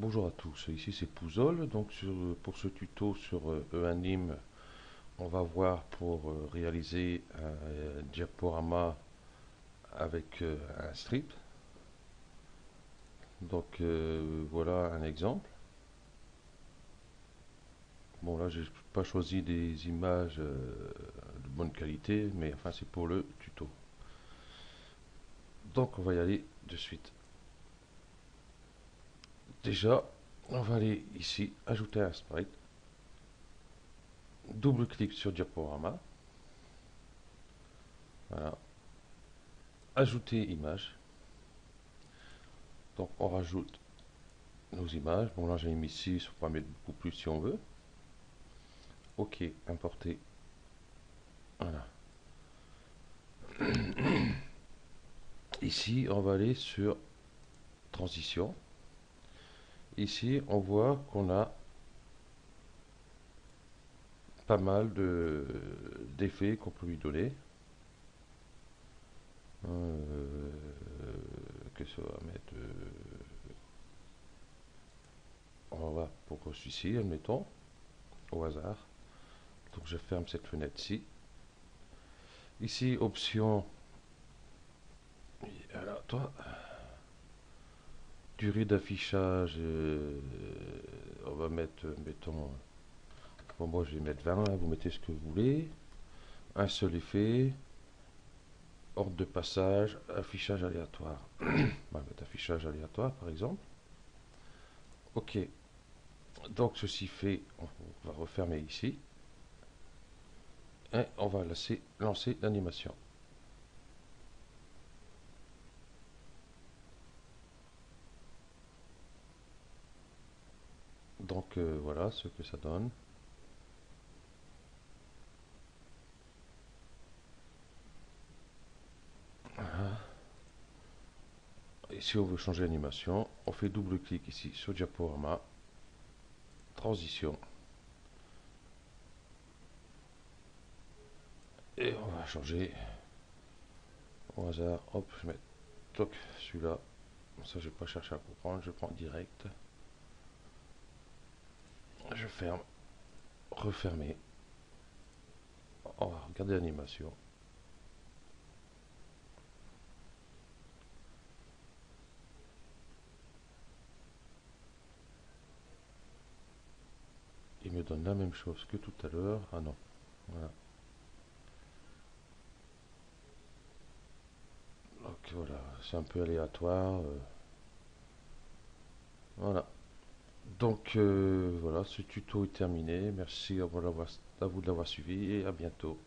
Bonjour à tous, ici c'est Pouzol. Donc pour ce tuto sur euh, EANIM, on va voir pour euh, réaliser un euh, diaporama avec euh, un strip. Donc euh, voilà un exemple. Bon là j'ai pas choisi des images euh, de bonne qualité, mais enfin c'est pour le tuto. Donc on va y aller de suite. Déjà, on va aller ici, ajouter un sprite. Double-clic sur diaporama. Ajouter image. Donc on rajoute nos images. Bon là j'ai mis 6, on peut mettre beaucoup plus si on veut. Ok, importer. Voilà. Ici, on va aller sur transition. Ici, on voit qu'on a pas mal de d'effets qu'on peut lui donner. Euh, que ça va mettre euh, on va pour celui-ci, admettons, au hasard. Donc je ferme cette fenêtre-ci. Ici, option. Alors, toi, durée d'affichage, euh, on va mettre, mettons, bon, moi je vais mettre 20, hein, vous mettez ce que vous voulez. Un seul effet, ordre de passage, affichage aléatoire. on va mettre affichage aléatoire par exemple. Ok, donc ceci fait, on va refermer ici. Et on va lancer, lancer l'animation. Donc voilà ce que ça donne. Voilà. Et si on veut changer l'animation, on fait double clic ici sur diaporama, transition. Et on va changer au hasard. Hop, je mets toc celui-là. Ça, je vais pas chercher à comprendre. Je prends direct. Je ferme. Refermer. On va regarder l'animation. Il me donne la même chose que tout à l'heure. Ah non. Voilà. Donc voilà, c'est un peu aléatoire. euh. Voilà. Donc euh, voilà, ce tuto est terminé. Merci à vous d'avoir à vous de l'avoir suivi et à bientôt.